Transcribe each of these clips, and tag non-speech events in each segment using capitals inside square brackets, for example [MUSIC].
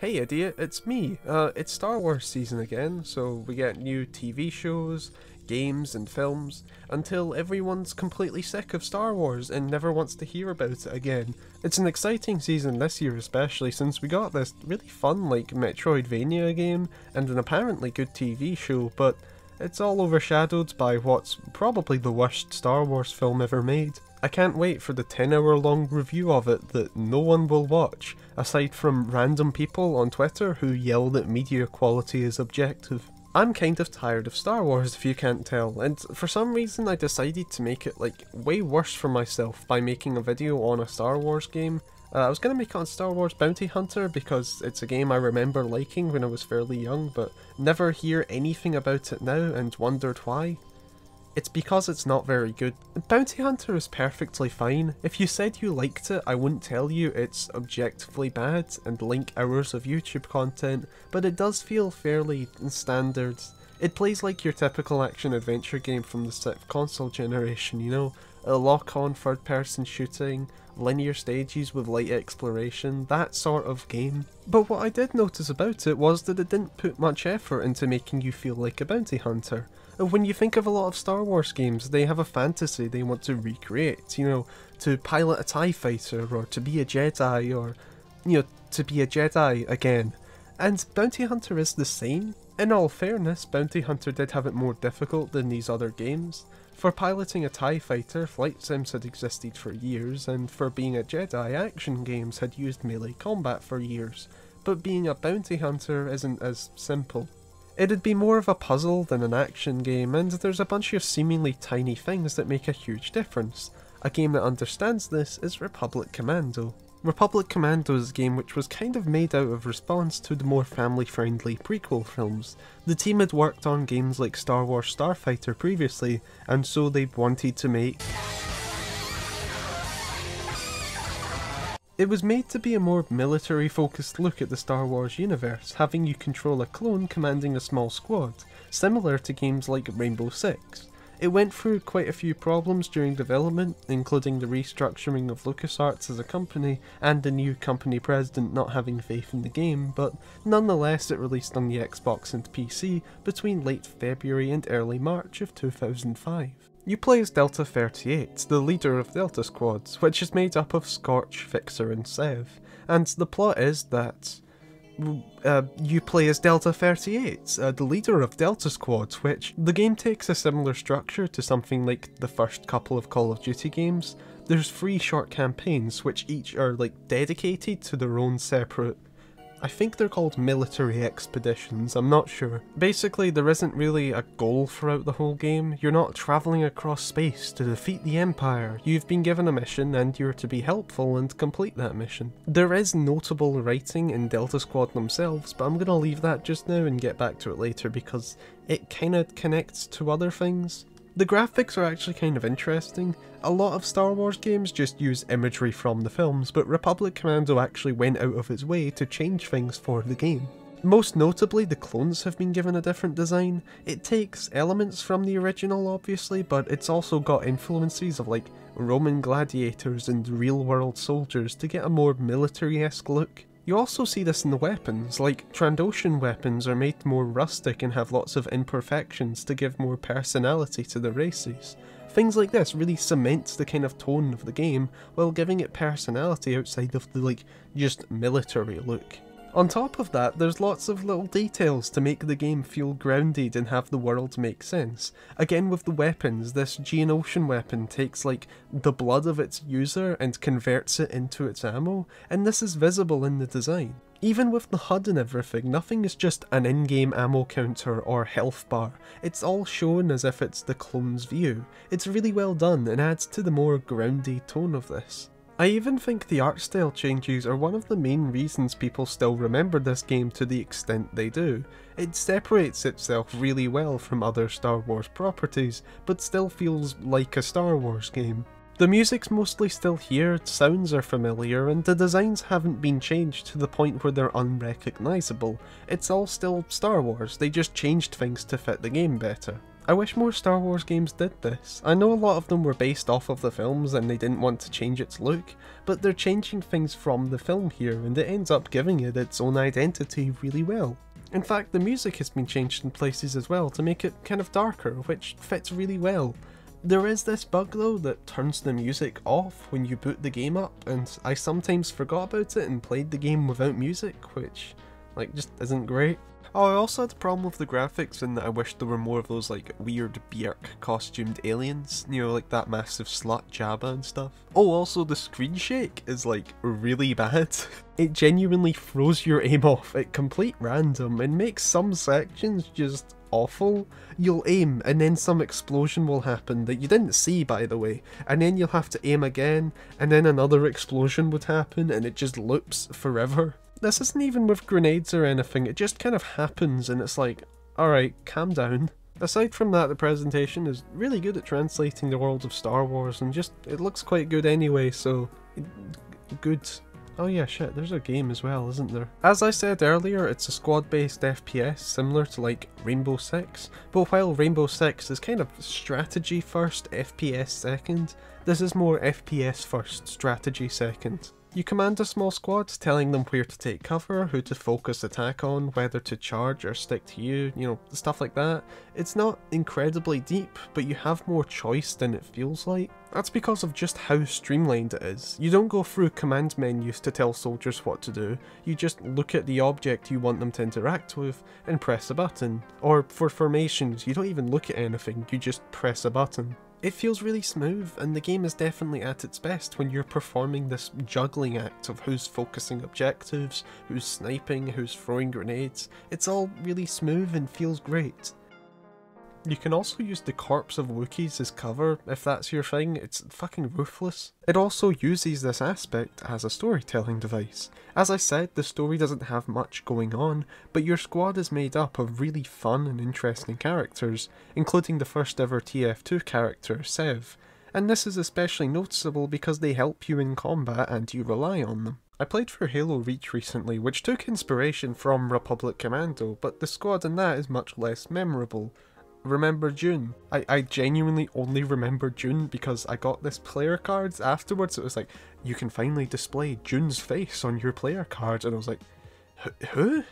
Hey idiot, it's me. Uh, it's Star Wars season again, so we get new TV shows, games, and films until everyone's completely sick of Star Wars and never wants to hear about it again. It's an exciting season this year, especially since we got this really fun, like, Metroidvania game and an apparently good TV show, but it's all overshadowed by what's probably the worst Star Wars film ever made. I can't wait for the 10 hour long review of it that no one will watch, aside from random people on Twitter who yell that media quality is objective. I'm kind of tired of Star Wars if you can't tell, and for some reason I decided to make it like way worse for myself by making a video on a Star Wars game. Uh, I was going to make it on Star Wars Bounty Hunter because it's a game I remember liking when I was fairly young, but never hear anything about it now and wondered why. It's because it's not very good. Bounty Hunter is perfectly fine. If you said you liked it, I wouldn't tell you it's objectively bad and link hours of YouTube content, but it does feel fairly standard. It plays like your typical action adventure game from the sixth console generation, you know? A lock-on third-person shooting, linear stages with light exploration, that sort of game. But what I did notice about it was that it didn't put much effort into making you feel like a bounty hunter. When you think of a lot of Star Wars games, they have a fantasy they want to recreate, you know, to pilot a TIE fighter or to be a Jedi or, you know, to be a Jedi again. And Bounty Hunter is the same. In all fairness, Bounty Hunter did have it more difficult than these other games. For piloting a TIE fighter, flight sims had existed for years, and for being a Jedi, action games had used melee combat for years. But being a bounty hunter isn't as simple. It'd be more of a puzzle than an action game, and there's a bunch of seemingly tiny things that make a huge difference. A game that understands this is Republic Commando. Republic Commando is a game which was kind of made out of response to the more family-friendly prequel films. The team had worked on games like Star Wars Starfighter previously, and so they wanted to make It was made to be a more military focused look at the Star Wars universe, having you control a clone commanding a small squad, similar to games like Rainbow Six. It went through quite a few problems during development, including the restructuring of LucasArts as a company and the new company president not having faith in the game, but nonetheless it released on the Xbox and PC between late February and early March of 2005. You play as Delta 38, the leader of Delta Squads, which is made up of Scorch, Fixer and Sev, and the plot is that uh, you play as Delta 38, uh, the leader of Delta Squad, which the game takes a similar structure to something like the first couple of Call of Duty games. There's three short campaigns which each are like dedicated to their own separate I think they're called military expeditions, I'm not sure. Basically, there isn't really a goal throughout the whole game. You're not travelling across space to defeat the Empire. You've been given a mission and you're to be helpful and complete that mission. There is notable writing in Delta Squad themselves, but I'm going to leave that just now and get back to it later because it kind of connects to other things. The graphics are actually kind of interesting. A lot of Star Wars games just use imagery from the films, but Republic Commando actually went out of its way to change things for the game. Most notably, the clones have been given a different design. It takes elements from the original, obviously, but it's also got influences of like Roman gladiators and real world soldiers to get a more military-esque look. You also see this in the weapons, like Trandoshan weapons are made more rustic and have lots of imperfections to give more personality to the races. Things like this really cements the kind of tone of the game while giving it personality outside of the like just military look. On top of that, there's lots of little details to make the game feel grounded and have the world make sense. Again with the weapons, this Geonosian weapon takes like the blood of its user and converts it into its ammo, and this is visible in the design. Even with the HUD and everything, nothing is just an in-game ammo counter or health bar. It's all shown as if it's the clone's view. It's really well done and adds to the more grounded tone of this. I even think the art style changes are one of the main reasons people still remember this game to the extent they do. It separates itself really well from other Star Wars properties, but still feels like a Star Wars game. The music's mostly still here, sounds are familiar, and the designs haven't been changed to the point where they're unrecognisable. It's all still Star Wars, they just changed things to fit the game better. I wish more Star Wars games did this. I know a lot of them were based off of the films and they didn't want to change its look, but they're changing things from the film here and it ends up giving it its own identity really well. In fact, the music has been changed in places as well to make it kind of darker, which fits really well. There is this bug though that turns the music off when you boot the game up, and I sometimes forgot about it and played the game without music, which, like, just isn't great. Oh, I also had a problem with the graphics in that I wish there were more of those like weird Bjerk costumed aliens, you know, like that massive slut Jabba and stuff. Oh, also the screen shake is like really [LAUGHS] bad. It genuinely throws your aim off at complete random and makes some sections just awful. You'll aim and then some explosion will happen that you didn't see by the way, and then you'll have to aim again, and then another explosion would happen and it just loops forever. This isn't even with grenades or anything, it just kind of happens and it's like, alright, calm down. Aside from that, the presentation is really good at translating the world of Star Wars and just, it looks quite good anyway, so, good. Oh yeah, shit, there's a game as well, isn't there? As I said earlier, it's a squad-based FPS, similar to like Rainbow Six, but while Rainbow Six is kind of strategy first, FPS second, this is more FPS first, strategy second. You command a small squad, telling them where to take cover, who to focus attack on, whether to charge or stick to you, you know, stuff like that. It's not incredibly deep, but you have more choice than it feels like. That's because of just how streamlined it is. You don't go through command menus to tell soldiers what to do, you just look at the object you want them to interact with and press a button. Or for formations, you don't even look at anything, you just press a button. It feels really smooth, and the game is definitely at its best when you're performing this juggling act of who's focusing objectives, who's sniping, who's throwing grenades. It's all really smooth and feels great. You can also use the corpse of Wookiees as cover, if that's your thing, it's fucking ruthless. It also uses this aspect as a storytelling device. As I said, the story doesn't have much going on, but your squad is made up of really fun and interesting characters, including the first ever TF2 character, Sev, and this is especially noticeable because they help you in combat and you rely on them. I played for Halo Reach recently, which took inspiration from Republic Commando, but the squad in that is much less memorable remember June. I, I genuinely only remember June because I got this player cards afterwards. It was like, you can finally display June's face on your player card. And I was like, who?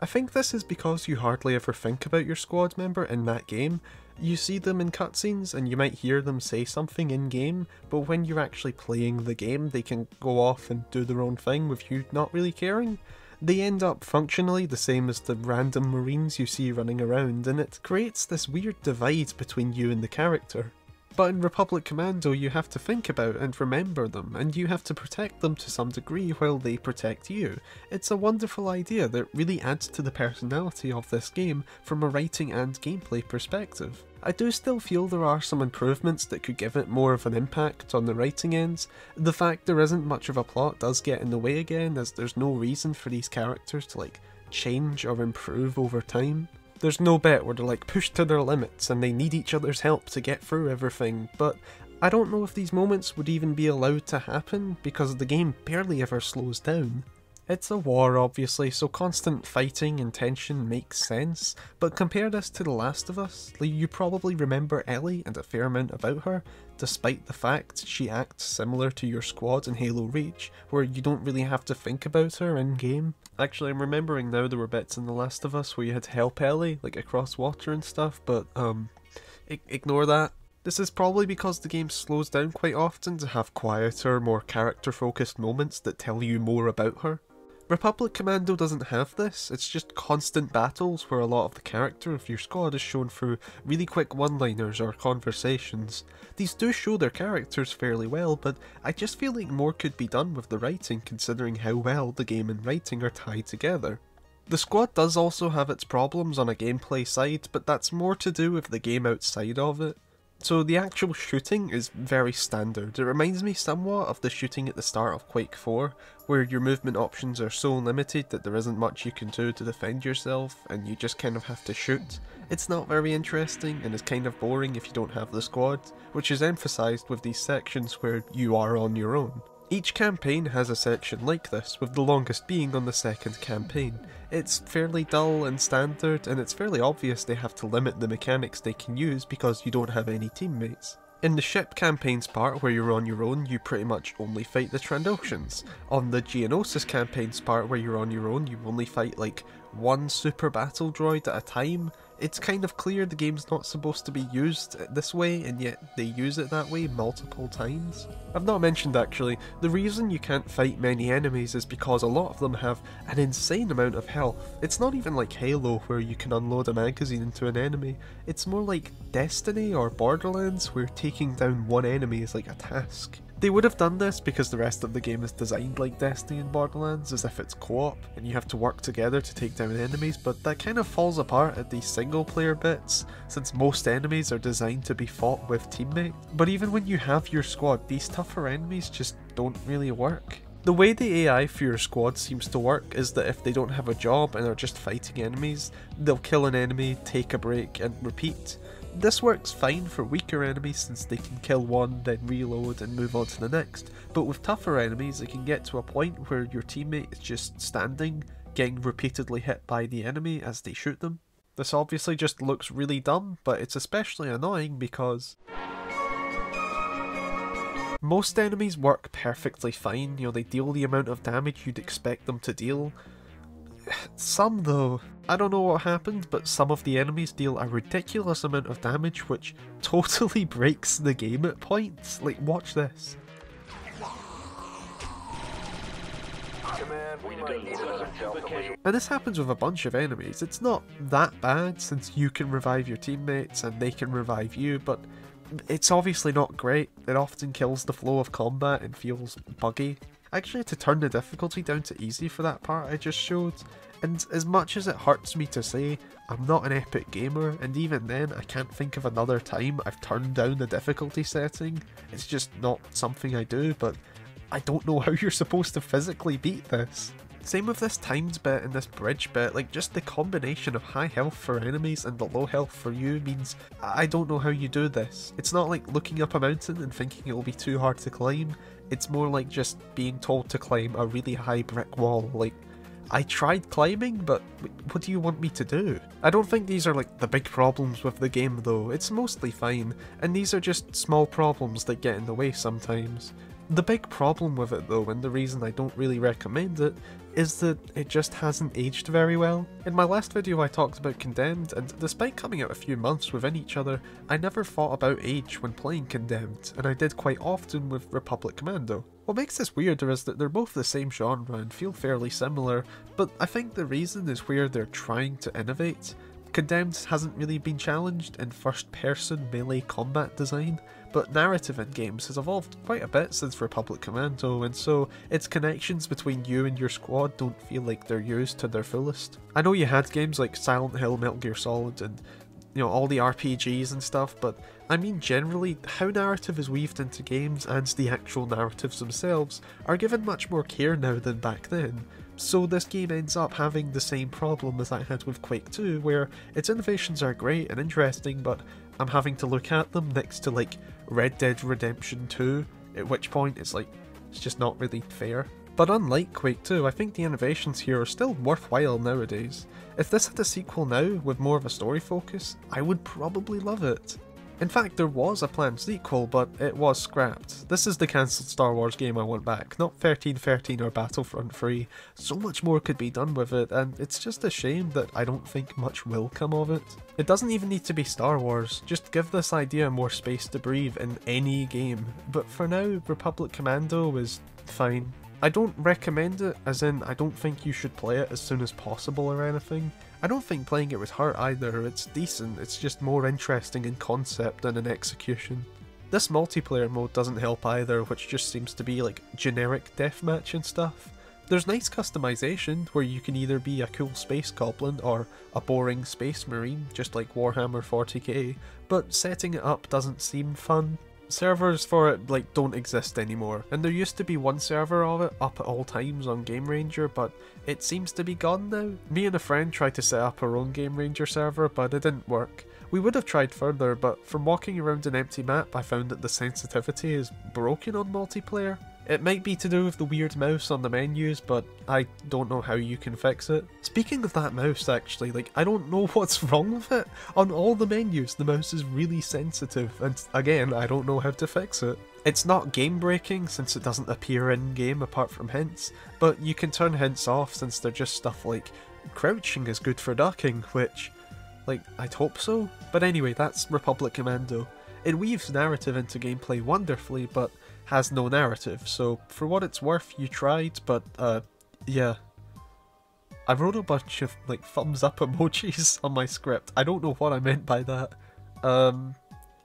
I think this is because you hardly ever think about your squad member in that game. You see them in cutscenes and you might hear them say something in game, but when you're actually playing the game, they can go off and do their own thing with you not really caring they end up functionally the same as the random marines you see running around, and it creates this weird divide between you and the character. But in Republic Commando you have to think about and remember them, and you have to protect them to some degree while they protect you. It's a wonderful idea that really adds to the personality of this game from a writing and gameplay perspective. I do still feel there are some improvements that could give it more of an impact on the writing ends. The fact there isn't much of a plot does get in the way again, as there's no reason for these characters to like change or improve over time. There's no bit where they're like pushed to their limits and they need each other's help to get through everything, but I don't know if these moments would even be allowed to happen because the game barely ever slows down. It's a war, obviously, so constant fighting and tension makes sense, but compare this to The Last of Us, you probably remember Ellie and a fair amount about her, despite the fact she acts similar to your squad in Halo Reach, where you don't really have to think about her in-game. Actually, I'm remembering now there were bits in The Last of Us where you had to help Ellie, like across water and stuff, but, um, ignore that. This is probably because the game slows down quite often to have quieter, more character-focused moments that tell you more about her. Republic Commando doesn't have this, it's just constant battles where a lot of the character of your squad is shown through really quick one-liners or conversations. These do show their characters fairly well, but I just feel like more could be done with the writing considering how well the game and writing are tied together. The squad does also have its problems on a gameplay side, but that's more to do with the game outside of it. So the actual shooting is very standard. It reminds me somewhat of the shooting at the start of Quake 4, where your movement options are so limited that there isn't much you can do to defend yourself, and you just kind of have to shoot. It's not very interesting, and is kind of boring if you don't have the squad, which is emphasised with these sections where you are on your own. Each campaign has a section like this, with the longest being on the second campaign. It's fairly dull and standard, and it's fairly obvious they have to limit the mechanics they can use because you don't have any teammates. In the ship campaigns part, where you're on your own, you pretty much only fight the Trandoshans. On the Geonosis campaigns part, where you're on your own, you only fight like one super battle droid at a time, it's kind of clear the game's not supposed to be used this way, and yet they use it that way multiple times. I've not mentioned actually, the reason you can't fight many enemies is because a lot of them have an insane amount of health. It's not even like Halo where you can unload a magazine into an enemy, it's more like Destiny or Borderlands where taking down one enemy is like a task. They would have done this because the rest of the game is designed like Destiny and Borderlands, as if it's co-op, and you have to work together to take down enemies, but that kind of falls apart at these single player bits, since most enemies are designed to be fought with teammates. But even when you have your squad, these tougher enemies just don't really work. The way the AI for your squad seems to work is that if they don't have a job and are just fighting enemies, they'll kill an enemy, take a break, and repeat. This works fine for weaker enemies since they can kill one, then reload and move on to the next, but with tougher enemies it can get to a point where your teammate is just standing, getting repeatedly hit by the enemy as they shoot them. This obviously just looks really dumb, but it's especially annoying because most enemies work perfectly fine, you know, they deal the amount of damage you'd expect them to deal, some though, I don't know what happened, but some of the enemies deal a ridiculous amount of damage which [LAUGHS] totally breaks the game at points. Like, watch this. And this happens with a bunch of enemies. It's not that bad since you can revive your teammates and they can revive you, but it's obviously not great. It often kills the flow of combat and feels buggy. I actually had to turn the difficulty down to easy for that part I just showed, and as much as it hurts me to say, I'm not an epic gamer, and even then I can't think of another time I've turned down the difficulty setting. It's just not something I do, but I don't know [LAUGHS] how you're supposed to physically beat this. Same with this times bit and this bridge bit, like just the combination of high health for enemies and the low health for you means I don't know how you do this. It's not like looking up a mountain and thinking it'll be too hard to climb, it's more like just being told to climb a really high brick wall, like I tried climbing, but what do you want me to do? I don't think these are like the big problems with the game though, it's mostly fine, and these are just small problems that get in the way sometimes. The big problem with it though, and the reason I don't really recommend it, is that it just hasn't aged very well. In my last video I talked about Condemned, and despite coming out a few months within each other, I never thought about age when playing Condemned, and I did quite often with Republic Commando. What makes this weirder is that they're both the same genre and feel fairly similar, but I think the reason is where they're trying to innovate. Condemned hasn't really been challenged in first person melee combat design, but narrative in games has evolved quite a bit since Republic Commando, and so its connections between you and your squad don't feel like they're used to their fullest. I know you had games like Silent Hill, Metal Gear Solid, and you know, all the RPGs and stuff, but I mean generally, how narrative is weaved into games and the actual narratives themselves are given much more care now than back then. So this game ends up having the same problem as I had with Quake 2, where its innovations are great and interesting, but I'm having to look at them next to like Red Dead Redemption 2, at which point it's like, it's just not really fair. But unlike Quake 2, I think the innovations here are still worthwhile nowadays. If this had a sequel now, with more of a story focus, I would probably love it. In fact, there was a planned sequel, but it was scrapped. This is the cancelled Star Wars game I want back, not 1313 or Battlefront 3. So much more could be done with it, and it's just a shame that I don't think much will come of it. It doesn't even need to be Star Wars, just give this idea more space to breathe in any game. But for now, Republic Commando is fine. I don't recommend it, as in I don't think you should play it as soon as possible or anything. I don't think playing it was hurt either, it's decent, it's just more interesting in concept than in execution. This multiplayer mode doesn't help either, which just seems to be like generic deathmatch and stuff. There's nice customization, where you can either be a cool space goblin or a boring space marine, just like Warhammer 40k, but setting it up doesn't seem fun. Servers for it like don't exist anymore, and there used to be one server of it up at all times on GameRanger, but it seems to be gone now. Me and a friend tried to set up our own GameRanger server, but it didn't work. We would have tried further, but from walking around an empty map I found that the sensitivity is broken on multiplayer. It might be to do with the weird mouse on the menus, but I don't know how you can fix it. Speaking of that mouse, actually, like, I don't know [LAUGHS] what's wrong with it. On all the menus, the mouse is really sensitive, and again, I don't know how to fix it. It's not game breaking since it doesn't appear in game apart from hints, but you can turn hints off since they're just stuff like crouching is good for ducking, which, like, I'd hope so. But anyway, that's Republic Commando. It weaves narrative into gameplay wonderfully, but has no narrative, so for what it's worth, you tried, but, uh, yeah. I wrote a bunch of, like, thumbs up [LAUGHS] emojis on my script. I don't know what I meant by that. Um,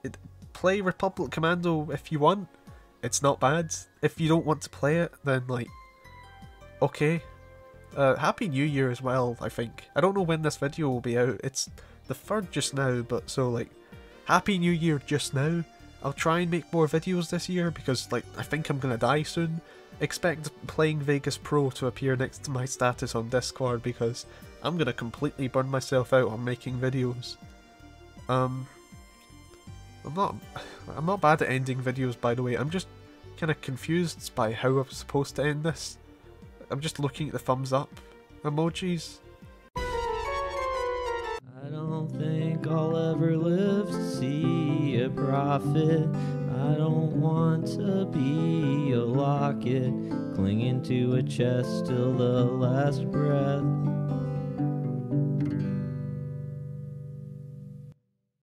it, play Republic Commando if you want. It's not bad. If you don't want to play it, then, like, okay. Uh, Happy New Year as well, I think. I don't know when this video will be out. It's the 3rd just now, but so, like, Happy New Year just now. I'll try and make more videos this year because like I think I'm gonna die soon. Expect playing Vegas Pro to appear next to my status on Discord because I'm gonna completely burn myself out on making videos. Um, I'm not, I'm not bad at ending videos by the way. I'm just kind of confused by how I'm supposed to end this. I'm just looking at the thumbs up emojis. Prophet. I don't want to be a locket clinging to a chest till the last breath.